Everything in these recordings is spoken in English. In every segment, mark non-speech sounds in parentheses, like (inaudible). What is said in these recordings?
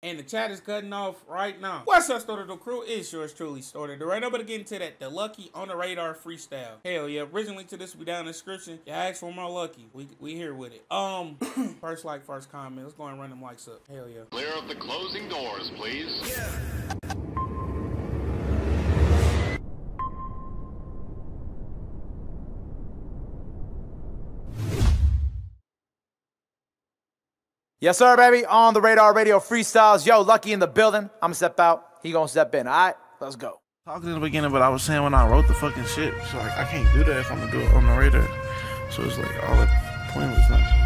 And the chat is cutting off right now. What's up, Starter the Crew? It's yours truly, Starter the Right now, but get into that, the Lucki on the Radar freestyle. Hell yeah, originally to this will be down in the description. You asked for more Lucki. We we here with it. Um, (coughs) first like, first comment. Let's go and run them likes up. Hell yeah. Clear of the closing doors, please. Yes, sir, baby. On the radar radio freestyles. Yo, Lucki in the building. I'm gonna step out. He gonna step in. All right, let's go. Talking in the beginning, but I was saying when I wrote the fucking shit, so like I can't do that if I'm gonna do it on the radar. So it's like all that pointlessness. Put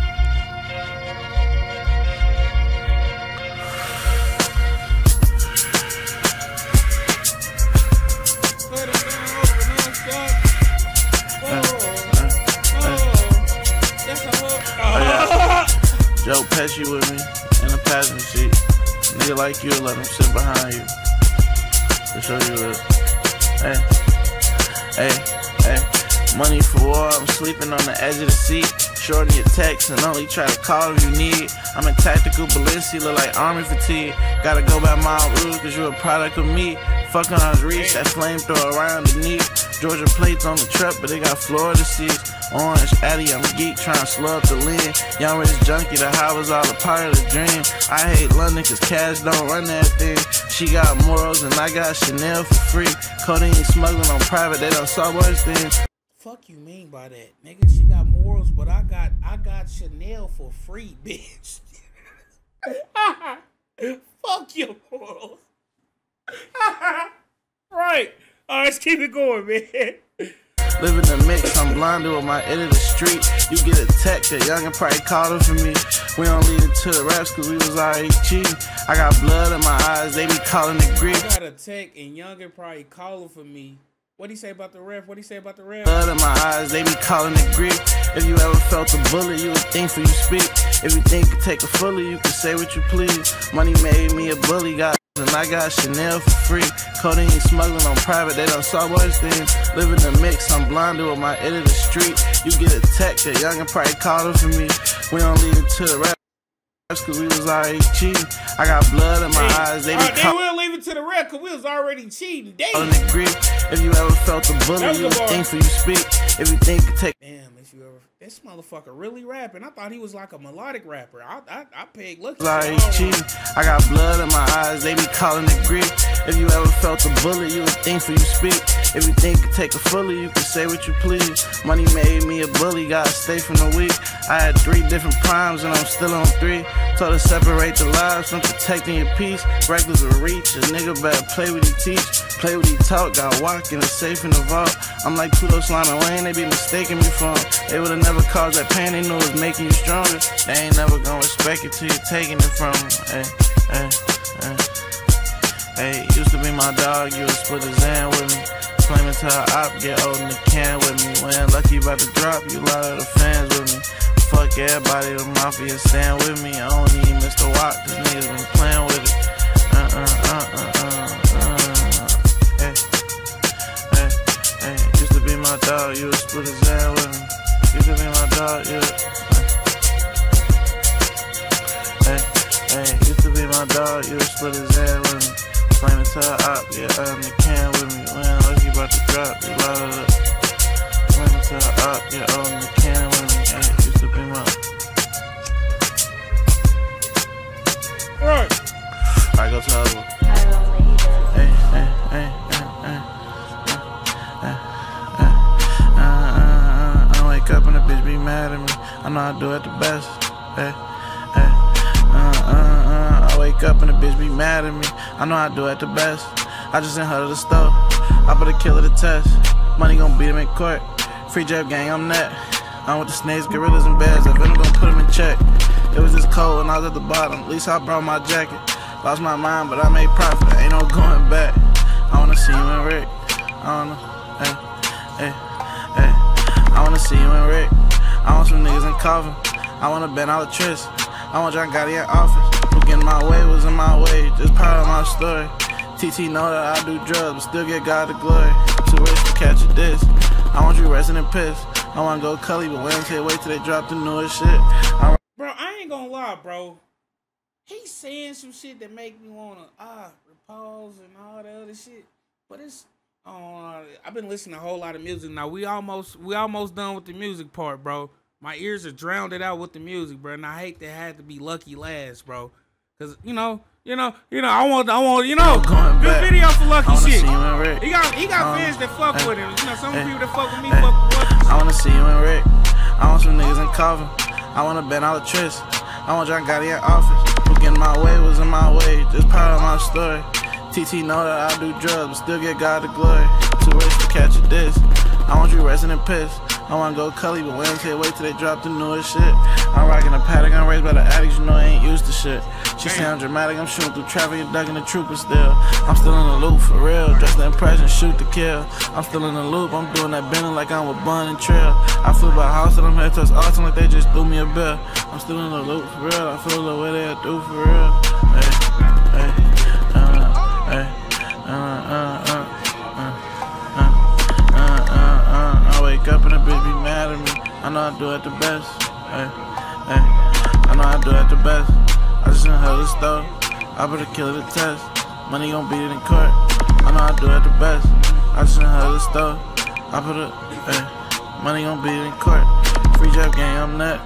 Joe Pesci with me in the passenger seat. Nigga like you, let him sit behind you. To show you it. Hey, hey, hey. Money for war, I'm sleeping on the edge of the seat. Shorten your text and only try to call if you need. I'm in tactical Balenci, look like army fatigue. Gotta go by my rules, cause you a product of me. Fuck on his reach, that flamethrower around the knee. Georgia plates on the truck, but they got Florida seats. Orange, Addy, I'm a geek trying to slow up the lean. Young rich junkie, the high was all a part of the dream. I hate London cause cash don't run that thing. She got morals and I got Chanel for free. Codeine smuggling on private, they don't saw worse things. Fuck you mean by that, nigga? She got morals, but I got I got Chanel for free, (laughs) bitch. (laughs) Fuck your morals. (laughs) right. All right, let's keep it going, man. Live in the mix, I'm blinded with my end of the street. You get a text, a youngin' probably called it for me. We don't lead it to the raps cause we was already cheating. I got blood in my eyes, they be calling it I grief. got a tech and Younger probably calling for me. What he say about the ref? What he say about the ref? Blood in my eyes, they be calling it grief. If you ever felt a bullet, you would think for you speak. If you think you take a fully, you can say what you please. Money made me a bully, got and I got Chanel for free. Codeine smuggling on private, they don't saw worse things. Live in the mix, I'm blinded with my end of the street. You get a text, a youngin' probably called it for me. We don't leave it to the rap. Cause we was already cheating. I got blood in my eyes, they be Alright, they will leave it to the ref because we was already cheating. Damn. If you ever felt That bully, you think for you speak. If you think you take Damn, if you ever this motherfucker really rapping. I thought he was like a melodic rapper. I I, I paid look. Like. I got blood in my eyes, they be calling it grief. If you ever felt a bullet, you would think for you speak. If you think you take a fully, you can say what you please. Money made me a bully, gotta stay from the weak. I had three different primes and I'm still on three. Told to separate the lives from protecting your peace. Reckless of reach, a nigga better play what he teach. Play what he talk, got walk in a safe in the vault. I'm like Pluto Slime and Wayne, they be mistaking me for him. They would've never caused that pain, they knew it was making you stronger. They ain't never gonna respect it till you're taking it from them. Hey, hey, hey. Hey, used to be my dog, you would split a Zan with me. Claiming till I op, get old in the can with me. When Lucki about to drop, you lot of the fans with me. Fuck everybody, the mafia stand with me. I don't need Mr. Watt, cause niggas been playing with it. Uh uh uh uh uh uh. Hey, hey, hey. Used to be my dog, you would split a Zan with me. Used to be my dog, you. Hey, hey, used to be my dog, you would split his head with me. To the op, yeah, I'm the can with me. When Lucki about to drop, you loud. Flaming to the op, yeah, I'm the can with me. Hey, used to be my. Right. Alright, go to the other. Hey, hey, hey, hey, hey. I wake up and the bitch be mad at me. I know I do it the best. Hey, hey. Uh, uh, I wake up and the bitch be mad at me. I know I do it the best. I just sent her to the store. I put a killer to test. Money gon' beat him in court. Free jab gang, I'm that. I'm with the snakes, gorillas, and bears. I I'm gonna put him in check. It was just cold when I was at the bottom. At least I brought my jacket. Lost my mind, but I made profit. Ain't no going back. I wanna see you in Rick. I wanna, hey, hey, hey. I wanna see you in Rick. I want some niggas in coffin. I wanna bend all the tricks. I want John Gotti in office. Who get in my way was in my way. Just part of my story. TT know that I do drugs, but still get God the glory. Too rich to catch a diss. I want you resting in piss. I wanna go Cully, but Wednesday wait till they drop the newest shit. I'm Bro, I ain't gonna lie, bro. he's saying some shit that make me wanna ah repose and all the other shit. But it's uh, I've been listening to a whole lot of music now. We almost we almost done with the music part, bro. My ears are drowned out with the music, bro. And I hate that it had to be Lucki last, bro. Cause you know, you know, you know, I want, I want, you know, back. video for Lucki shit. see you in red. He got, he got Um, fans that fuck hey, with him. You know, some hey, people that fuck with me hey. fuck with Lucki. I wanna see you in Rick. I want some niggas in coffin. I wanna bend all the tricks. I want John Gotti in office. Who get in my way was in my way. Just part of my story. TT know that I do drugs, but still get God the glory. Too rich to catch a diss. I want you resting in piss. I wanna go Cully, but wait till they drop the newest shit. I'm rocking a paddock, I'm raised by the addicts, you know I ain't used to shit. She say I'm dramatic, I'm shooting through traffic and ducking the trooper still. I'm still in the loop for real, dress the impression, shoot to kill. I'm still in the loop, I'm doing that bending like I'm with Bun and Trail. I flew by house and I'm headed towards Austin like they just threw me a bill. I'm still in the loop for real, I feel the way they do for real. Hey, hey, uh, hey, uh, uh, wake up and a bitch be mad at me. I know I do it the best. Hey, hey, I know I do it the best. I just done held the stove. I better kill a test. Money gon' beat it in court. I know I do it the best. I just done held the stove. I put it, hey, money gon' beat it in court. Free job gang, I'm that.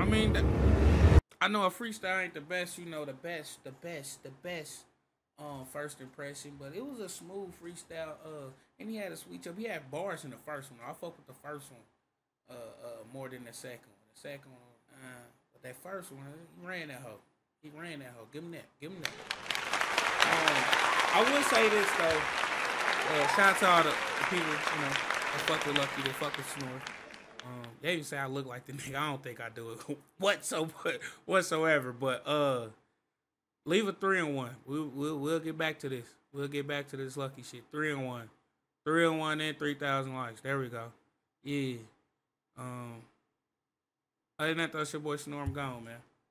I mean, I know a freestyle ain't the best, you know, the best, the best, the best um first impression, but it was a smooth freestyle. Uh, and he had a switch up. He had bars in the first one. I fuck with the first one, uh, uh, more than the second one. The second one, uh, but that first one, he ran that hoe. He ran that hoe. Give him that. Give him that. Um, I will say this though. Uh, shout out to all the, the people, you know, that fuck with Lucki, that fuck with Snor. Um, they even say I look like the nigga. I don't think I do it (laughs) whatsoever. Whatsoever, but uh, leave a three and one. We'll, we'll we'll get back to this. We'll get back to this Lucki shit. Three and one, three and one, and three thousand likes. There we go. Yeah. Um. Other than that, that's your boy Snor. I'm gone, man.